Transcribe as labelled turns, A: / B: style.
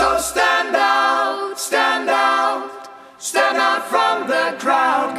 A: So stand out, stand out, stand out from the crowd,